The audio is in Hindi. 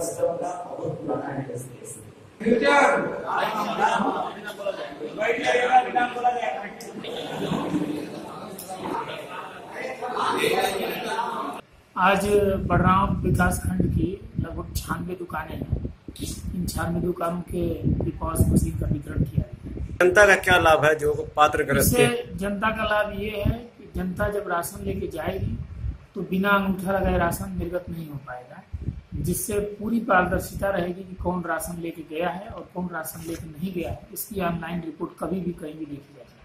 सिस्टम का बहुत पुराना है इस देश में आज बड़राव विकास खंड की लगभग छियानवे दुकानें हैं। इन छियानवे दुकानों के डिपॉज मशीन का वितरण किया जनता का क्या लाभ है जो पात्र ग्रस्त जनता का लाभ ये है कि जनता जब राशन लेके जाएगी तो बिना अंगूठा लगाए राशन निर्गत नहीं हो पाएगा। जिससे पूरी पारदर्शिता रहेगी कि कौन राशन लेके गया है और कौन राशन लेके नहीं गया है, इसकी ऑनलाइन रिपोर्ट कभी भी कहीं भी देखी जाएगी